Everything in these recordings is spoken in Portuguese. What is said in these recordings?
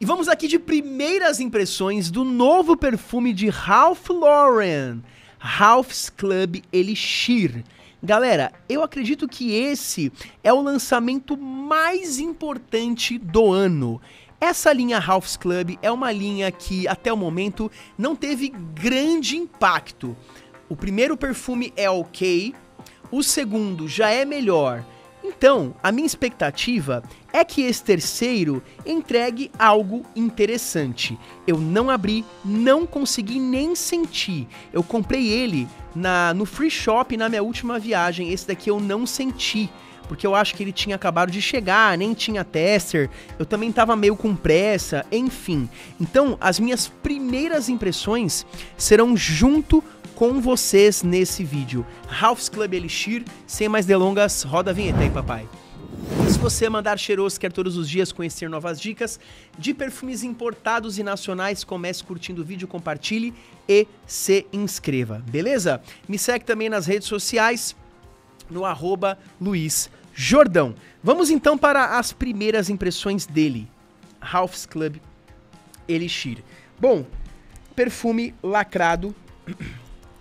E vamos aqui de primeiras impressões do novo perfume de Ralph Lauren, Ralph's Club Elixir. Galera, eu acredito que esse é o lançamento mais importante do ano. Essa linha Ralph's Club é uma linha que até o momento não teve grande impacto. O primeiro perfume é ok, o segundo já é melhor então, a minha expectativa é que esse terceiro entregue algo interessante. Eu não abri, não consegui nem sentir. Eu comprei ele na no free shop na minha última viagem. Esse daqui eu não senti porque eu acho que ele tinha acabado de chegar, nem tinha tester, eu também tava meio com pressa, enfim. Então, as minhas primeiras impressões serão junto com vocês nesse vídeo. Ralph's Club Elixir, sem mais delongas, roda a vinheta aí, papai. Se você mandar cheiroso, quer todos os dias conhecer novas dicas de perfumes importados e nacionais, comece curtindo o vídeo, compartilhe e se inscreva, beleza? Me segue também nas redes sociais, no arroba Luiz Jordão. Vamos então para as primeiras impressões dele. Ralph's Club Elixir. Bom, perfume lacrado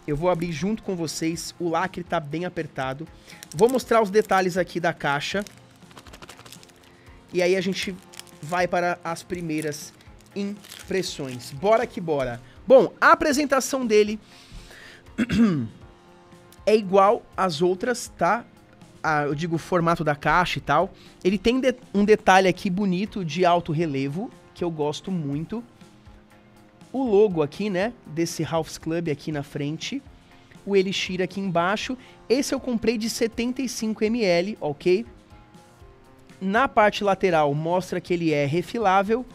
eu vou abrir junto com vocês. O lacre tá bem apertado. Vou mostrar os detalhes aqui da caixa. E aí a gente vai para as primeiras impressões. Bora que bora. Bom, a apresentação dele é igual às outras, tá? Eu digo o formato da caixa e tal. Ele tem de um detalhe aqui bonito de alto relevo, que eu gosto muito o logo aqui, né, desse Ralph's Club aqui na frente, o Elixir aqui embaixo. Esse eu comprei de 75ml, ok? Na parte lateral mostra que ele é refilável.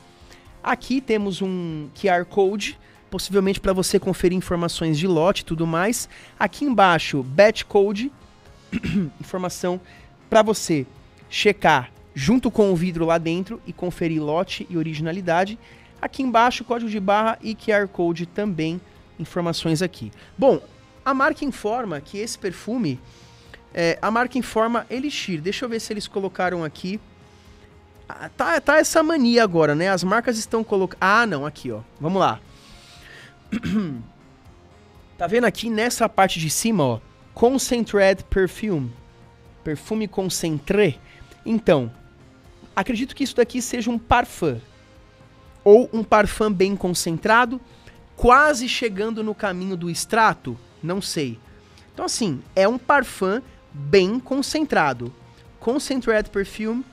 Aqui temos um QR Code, possivelmente para você conferir informações de lote e tudo mais. Aqui embaixo, Batch Code, informação para você checar junto com o vidro lá dentro e conferir lote e originalidade. Aqui embaixo, código de barra e QR Code também, informações aqui. Bom, a marca informa que esse perfume, é, a marca informa Elixir. Deixa eu ver se eles colocaram aqui. Ah, tá, tá essa mania agora, né? As marcas estão colocando... Ah, não, aqui, ó. Vamos lá. tá vendo aqui nessa parte de cima, ó? Concentrated Perfume. Perfume concentré. Então, acredito que isso daqui seja um parfum ou um parfum bem concentrado, quase chegando no caminho do extrato? Não sei. Então, assim, é um parfum bem concentrado. Concentrated Perfume,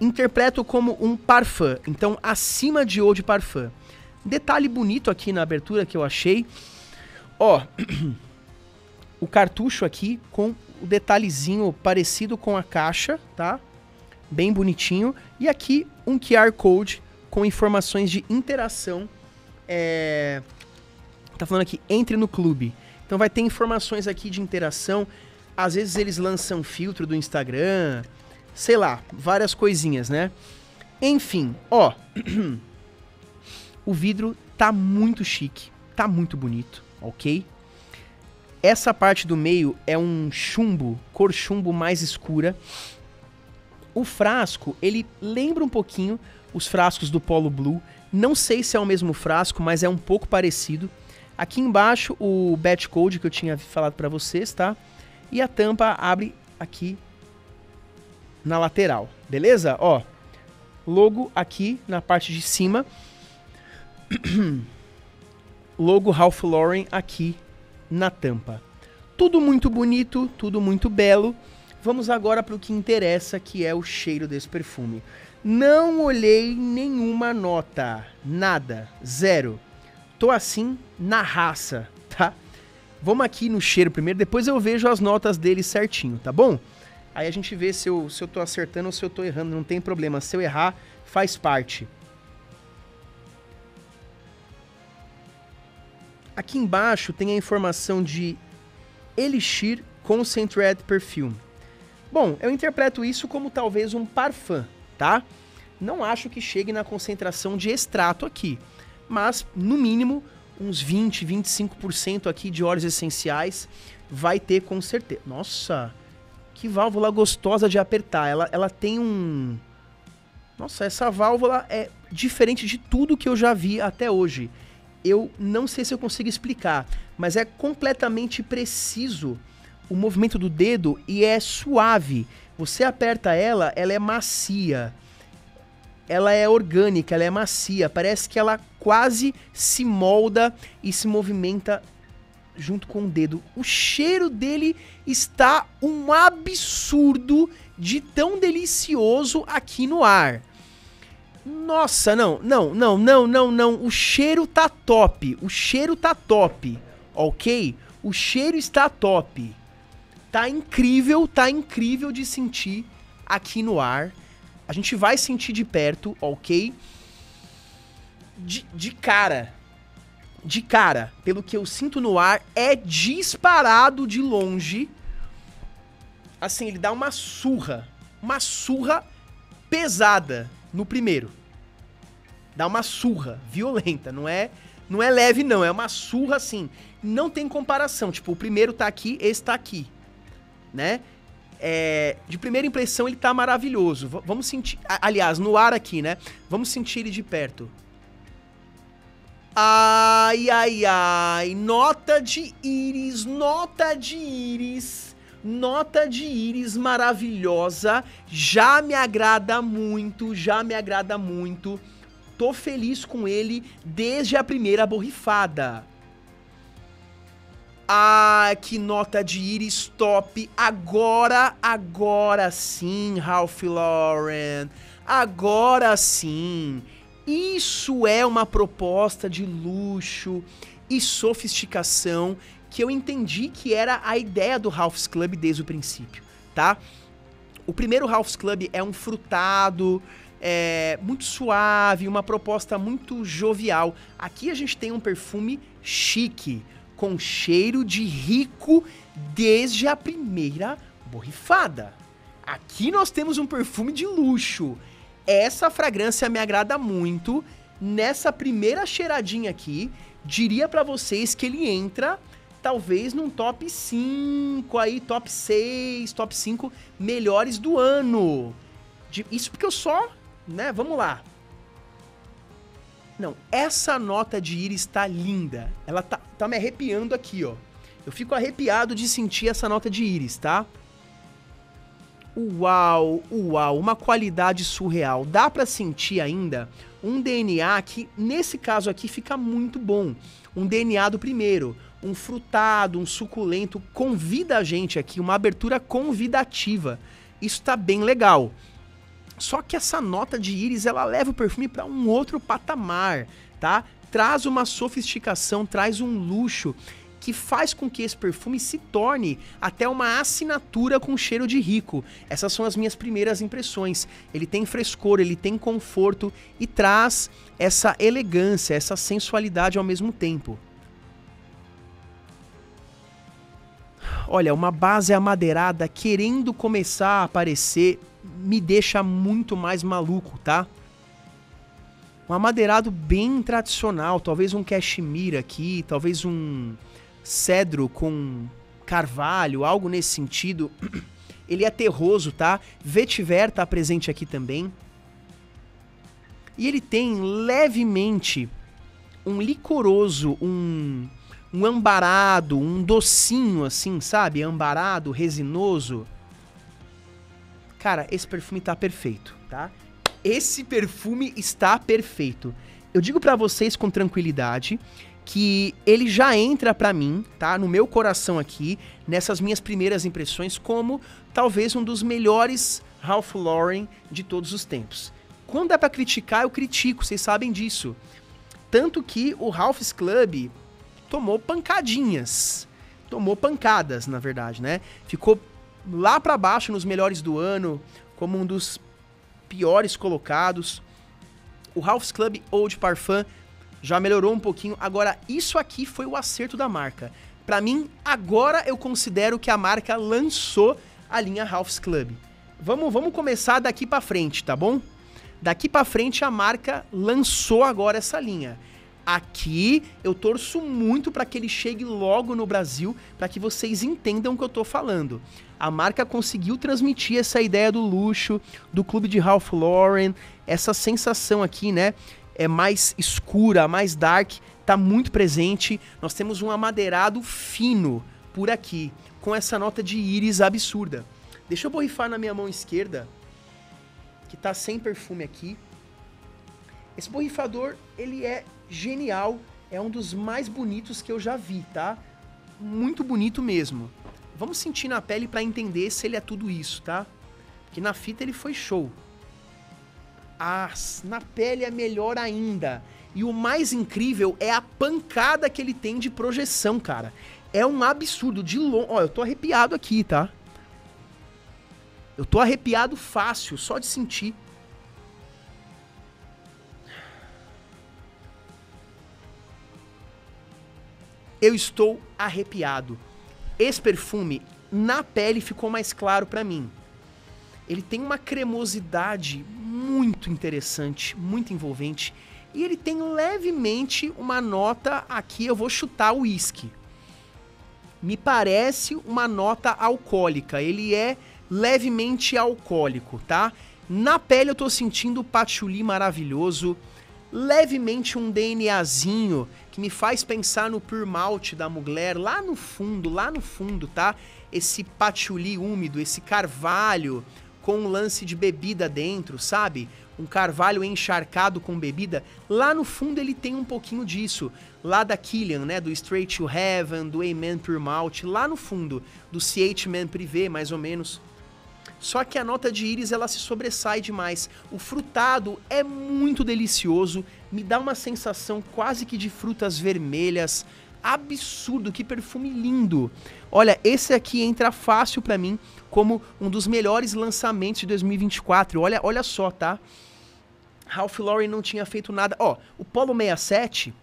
interpreto como um parfum, então acima de eau de parfum. Detalhe bonito aqui na abertura que eu achei. Ó, o cartucho aqui com o detalhezinho parecido com a caixa, tá? Bem bonitinho. E aqui um QR Code com informações de interação. É... Tá falando aqui, entre no clube. Então vai ter informações aqui de interação. Às vezes eles lançam filtro do Instagram, sei lá, várias coisinhas, né? Enfim, ó. o vidro tá muito chique, tá muito bonito, ok? Essa parte do meio é um chumbo, cor chumbo mais escura. O frasco, ele lembra um pouquinho os frascos do Polo Blue. Não sei se é o mesmo frasco, mas é um pouco parecido. Aqui embaixo o batch code que eu tinha falado para vocês, tá? E a tampa abre aqui na lateral, beleza? Ó, logo aqui na parte de cima. logo Ralph Lauren aqui na tampa. Tudo muito bonito, tudo muito belo. Vamos agora para o que interessa, que é o cheiro desse perfume. Não olhei nenhuma nota. Nada. Zero. Tô assim na raça, tá? Vamos aqui no cheiro primeiro, depois eu vejo as notas dele certinho, tá bom? Aí a gente vê se eu, se eu tô acertando ou se eu tô errando, não tem problema. Se eu errar, faz parte. Aqui embaixo tem a informação de Elixir Concentrated Perfume. Bom, eu interpreto isso como talvez um parfum, tá? Não acho que chegue na concentração de extrato aqui, mas no mínimo uns 20, 25% aqui de óleos essenciais vai ter com certeza. Nossa, que válvula gostosa de apertar. Ela, ela tem um Nossa, essa válvula é diferente de tudo que eu já vi até hoje. Eu não sei se eu consigo explicar, mas é completamente preciso o movimento do dedo e é suave. Você aperta ela, ela é macia. Ela é orgânica, ela é macia. Parece que ela quase se molda e se movimenta junto com o dedo. O cheiro dele está um absurdo de tão delicioso aqui no ar. Nossa, não, não, não, não, não, não. O cheiro tá top. O cheiro tá top. Ok? O cheiro está top. Tá incrível, tá incrível de sentir aqui no ar. A gente vai sentir de perto, ok? De, de cara. De cara, pelo que eu sinto no ar, é disparado de longe. Assim, ele dá uma surra. Uma surra pesada no primeiro. Dá uma surra violenta, não é não é leve não, é uma surra assim. Não tem comparação, tipo, o primeiro tá aqui, esse tá aqui, né? É, de primeira impressão ele tá maravilhoso. V vamos sentir, aliás, no ar aqui, né? Vamos sentir ele de perto. Ai, ai, ai, nota de íris, nota de íris, nota de íris maravilhosa, já me agrada muito, já me agrada muito. Tô feliz com ele desde a primeira borrifada. Ah, que nota de íris top. Agora, agora sim, Ralph Lauren. Agora sim. Isso é uma proposta de luxo e sofisticação que eu entendi que era a ideia do Ralph's Club desde o princípio, tá? O primeiro Ralph's Club é um frutado, é, muito suave, uma proposta muito jovial. Aqui a gente tem um perfume chique, com cheiro de rico desde a primeira borrifada. Aqui nós temos um perfume de luxo. Essa fragrância me agrada muito. Nessa primeira cheiradinha aqui, diria para vocês que ele entra talvez num top 5 aí, top 6, top 5 melhores do ano. Isso porque eu só, né, vamos lá. Não, essa nota de íris tá linda. Ela tá, tá me arrepiando aqui, ó. Eu fico arrepiado de sentir essa nota de íris, tá? Uau, uau, uma qualidade surreal. Dá para sentir ainda um DNA que, nesse caso aqui, fica muito bom. Um DNA do primeiro, um frutado, um suculento, convida a gente aqui, uma abertura convidativa. Isso tá bem legal. Só que essa nota de íris, ela leva o perfume para um outro patamar, tá? Traz uma sofisticação, traz um luxo que faz com que esse perfume se torne até uma assinatura com cheiro de rico. Essas são as minhas primeiras impressões. Ele tem frescor, ele tem conforto e traz essa elegância, essa sensualidade ao mesmo tempo. Olha, uma base amadeirada querendo começar a aparecer me deixa muito mais maluco, tá? Um amadeirado bem tradicional, talvez um cashmere aqui, talvez um cedro com carvalho, algo nesse sentido. Ele é terroso, tá? Vetiver tá presente aqui também. E ele tem levemente um licoroso, um, um ambarado, um docinho assim, sabe? Ambarado, resinoso. Cara, esse perfume tá perfeito, tá? Esse perfume está perfeito. Eu digo para vocês com tranquilidade que ele já entra para mim, tá? No meu coração aqui, nessas minhas primeiras impressões, como talvez um dos melhores Ralph Lauren de todos os tempos. Quando é para criticar, eu critico, vocês sabem disso. Tanto que o Ralph's Club tomou pancadinhas. Tomou pancadas, na verdade, né? Ficou lá para baixo nos melhores do ano, como um dos piores colocados. O Ralph's Club Old Parfum já melhorou um pouquinho. Agora, isso aqui foi o acerto da marca. Para mim, agora eu considero que a marca lançou a linha Ralph's Club. Vamos, vamos começar daqui para frente, tá bom? Daqui para frente a marca lançou agora essa linha. Aqui eu torço muito para que ele chegue logo no Brasil, para que vocês entendam o que eu tô falando. A marca conseguiu transmitir essa ideia do luxo, do clube de Ralph Lauren, essa sensação aqui, né? É mais escura, mais dark, tá muito presente. Nós temos um amadeirado fino por aqui, com essa nota de íris absurda. Deixa eu borrifar na minha mão esquerda, que tá sem perfume aqui. Esse borrifador, ele é genial, é um dos mais bonitos que eu já vi, tá? Muito bonito mesmo. Vamos sentir na pele para entender se ele é tudo isso, tá? Porque na fita ele foi show. Ah, na pele é melhor ainda. E o mais incrível é a pancada que ele tem de projeção, cara. É um absurdo. De longe. Ó, eu tô arrepiado aqui, tá? Eu tô arrepiado fácil, só de sentir. Eu estou arrepiado. Esse perfume na pele ficou mais claro para mim. Ele tem uma cremosidade muito interessante, muito envolvente. E ele tem levemente uma nota aqui, eu vou chutar o uísque. Me parece uma nota alcoólica. Ele é levemente alcoólico, tá? Na pele eu tô sentindo patchouli maravilhoso, levemente um DNAzinho que me faz pensar no Pure Malt da Mugler, lá no fundo, lá no fundo, tá? Esse patchouli úmido, esse carvalho com um lance de bebida dentro, sabe? Um carvalho encharcado com bebida, lá no fundo ele tem um pouquinho disso. Lá da Killian, né, do Straight to Heaven, do Amen Pure Malt, lá no fundo, do CH Man Privé, mais ou menos. Só que a nota de íris ela se sobressai demais. O frutado é muito delicioso, me dá uma sensação quase que de frutas vermelhas. Absurdo, que perfume lindo. Olha, esse aqui entra fácil para mim como um dos melhores lançamentos de 2024. Olha, olha só, tá? Ralph Lauren não tinha feito nada. Ó, o Polo 67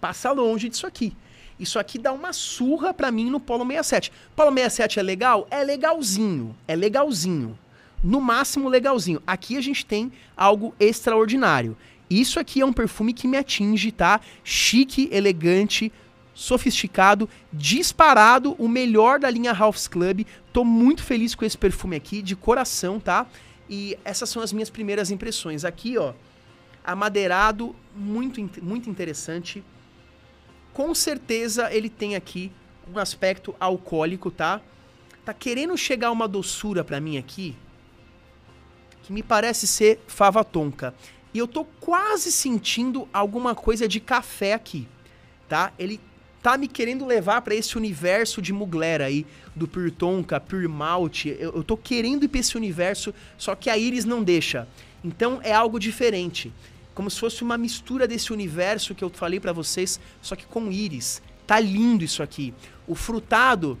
passa longe disso aqui. Isso aqui dá uma surra para mim no Polo 67. Polo 67 é legal? É legalzinho. É legalzinho. No máximo legalzinho. Aqui a gente tem algo extraordinário. Isso aqui é um perfume que me atinge, tá? Chique, elegante, sofisticado, disparado, o melhor da linha Ralph's Club. Tô muito feliz com esse perfume aqui, de coração, tá? E essas são as minhas primeiras impressões. Aqui, ó, amadeirado, muito, muito interessante com certeza ele tem aqui um aspecto alcoólico, tá? Tá querendo chegar uma doçura para mim aqui, que me parece ser fava tonka. E eu tô quase sentindo alguma coisa de café aqui, tá? Ele tá me querendo levar para esse universo de Mugler aí, do Pure Tonka, Pure Malt. Eu, eu tô querendo ir pra esse universo, só que a Iris não deixa. Então é algo diferente como se fosse uma mistura desse universo que eu falei para vocês, só que com íris. Tá lindo isso aqui. O frutado,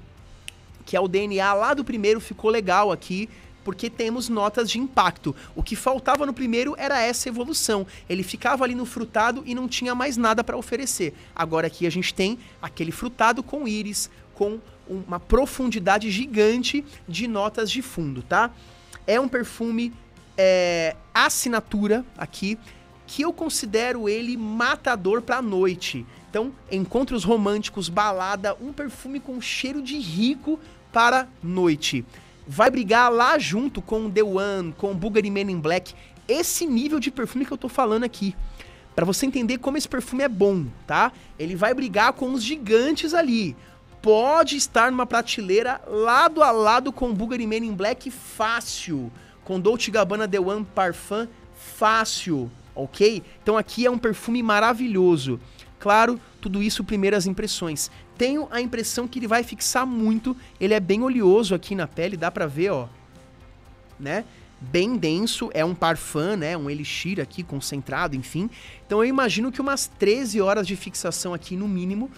que é o DNA lá do primeiro, ficou legal aqui, porque temos notas de impacto. O que faltava no primeiro era essa evolução. Ele ficava ali no frutado e não tinha mais nada para oferecer. Agora aqui a gente tem aquele frutado com íris, com uma profundidade gigante de notas de fundo, tá? É um perfume é, assinatura aqui que eu considero ele matador pra noite. Então, encontros românticos, balada, um perfume com cheiro de rico para noite. Vai brigar lá junto com The One, com Bulgari Man in Black, esse nível de perfume que eu tô falando aqui. Para você entender como esse perfume é bom, tá? Ele vai brigar com os gigantes ali. Pode estar numa prateleira lado a lado com Bulgari Man in Black fácil. Com Dolce Gabbana The One Parfum fácil ok? Então aqui é um perfume maravilhoso. Claro, tudo isso primeiras impressões. Tenho a impressão que ele vai fixar muito, ele é bem oleoso aqui na pele, dá pra ver, ó, né? Bem denso, é um parfum, né? Um elixir aqui concentrado, enfim. Então eu imagino que umas 13 horas de fixação aqui no mínimo.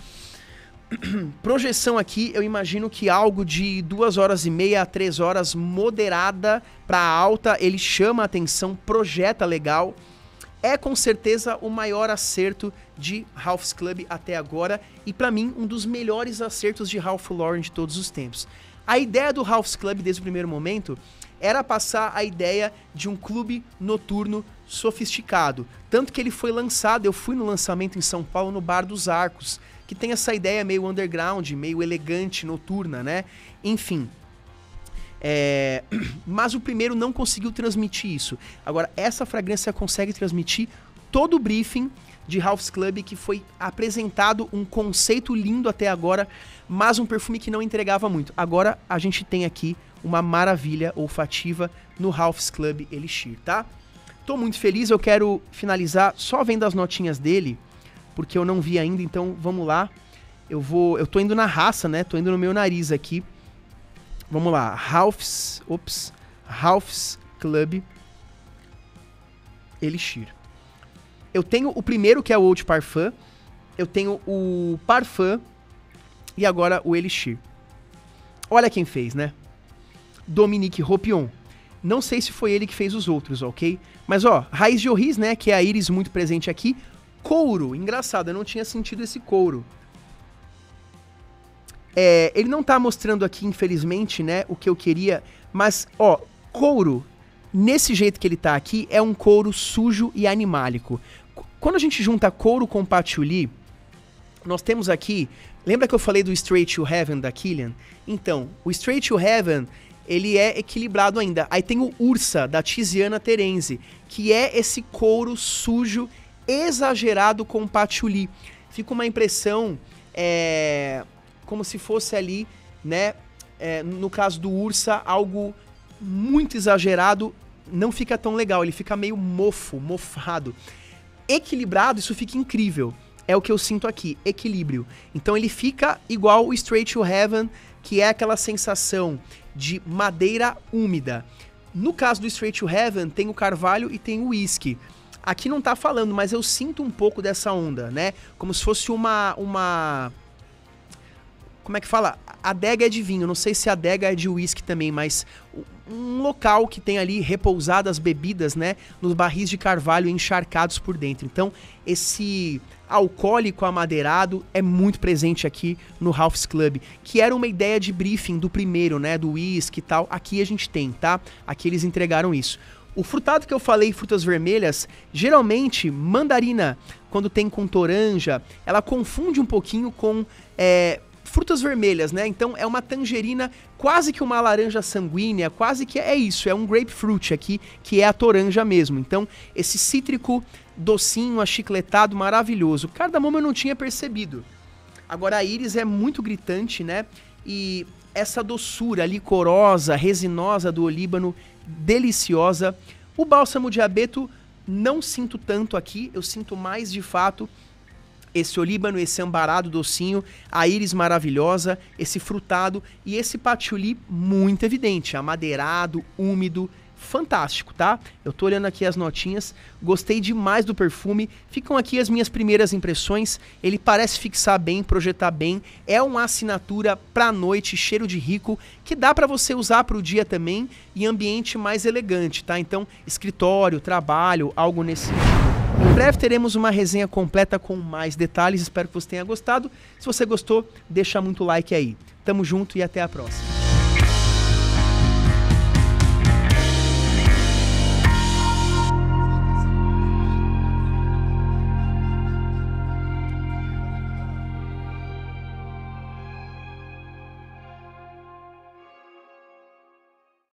Projeção aqui, eu imagino que algo de duas horas e meia a três horas moderada para alta, ele chama a atenção, projeta legal é com certeza o maior acerto de Ralph's Club até agora e para mim um dos melhores acertos de Ralph Lauren de todos os tempos. A ideia do Ralph's Club desde o primeiro momento era passar a ideia de um clube noturno sofisticado. Tanto que ele foi lançado, eu fui no lançamento em São Paulo no Bar dos Arcos, que tem essa ideia meio underground, meio elegante, noturna, né? Enfim. É... Mas o primeiro não conseguiu transmitir isso. Agora, essa fragrância consegue transmitir todo o briefing de House Club que foi apresentado um conceito lindo até agora, mas um perfume que não entregava muito. Agora a gente tem aqui uma maravilha olfativa no House Club Elixir, tá? Tô muito feliz, eu quero finalizar só vendo as notinhas dele, porque eu não vi ainda, então vamos lá. Eu vou, eu tô indo na raça, né? Tô indo no meu nariz aqui. Vamos lá, Ralph's, ops, Ralph's Club Elixir. Eu tenho o primeiro, que é o Old Parfum. Eu tenho o Parfum. E agora o Elixir. Olha quem fez, né? Dominique Ropion. Não sei se foi ele que fez os outros, ok? Mas ó, raiz de orris, né? Que é a íris muito presente aqui. Couro. Engraçado, eu não tinha sentido esse couro. É, ele não tá mostrando aqui, infelizmente, né? O que eu queria. Mas, ó, couro. Nesse jeito que ele tá aqui, é um couro sujo e animálico. Quando a gente junta couro com patchouli, nós temos aqui. Lembra que eu falei do Straight to Heaven da Killian? Então, o Straight to Heaven ele é equilibrado ainda. Aí tem o Ursa da Tiziana Terenzi, que é esse couro sujo exagerado com patchouli. Fica uma impressão é, como se fosse ali, né? É, no caso do Ursa, algo muito exagerado. Não fica tão legal, ele fica meio mofo, mofado equilibrado, isso fica incrível. É o que eu sinto aqui, equilíbrio. Então ele fica igual o Straight to Heaven, que é aquela sensação de madeira úmida. No caso do Straight to Heaven, tem o carvalho e tem o whisky. Aqui não tá falando, mas eu sinto um pouco dessa onda, né? Como se fosse uma uma como é que fala? Adega é de vinho, não sei se adega é de uísque também, mas um local que tem ali repousadas bebidas, né, nos barris de carvalho encharcados por dentro. Então, esse alcoólico amadeirado é muito presente aqui no Ralph's Club, que era uma ideia de briefing do primeiro, né, do whisky e tal. Aqui a gente tem, tá? Aqui eles entregaram isso. O frutado que eu falei, frutas vermelhas, geralmente mandarina, quando tem com toranja, ela confunde um pouquinho com é, frutas vermelhas, né? Então é uma tangerina, quase que uma laranja sanguínea, quase que é isso, é um grapefruit aqui, que é a toranja mesmo. Então, esse cítrico docinho, achicletado, maravilhoso. Cardamomo eu não tinha percebido. Agora a íris é muito gritante, né? E essa doçura licorosa, resinosa do olíbano, deliciosa. O bálsamo de abeto não sinto tanto aqui, eu sinto mais de fato esse olíbano, esse ambarado docinho, a íris maravilhosa, esse frutado e esse patchouli muito evidente, amadeirado, úmido, fantástico, tá? Eu tô olhando aqui as notinhas, gostei demais do perfume. Ficam aqui as minhas primeiras impressões. Ele parece fixar bem, projetar bem. É uma assinatura pra noite, cheiro de rico, que dá para você usar pro dia também em ambiente mais elegante, tá? Então, escritório, trabalho, algo nesse breve teremos uma resenha completa com mais detalhes. Espero que você tenha gostado. Se você gostou, deixa muito like aí. Tamo junto e até a próxima.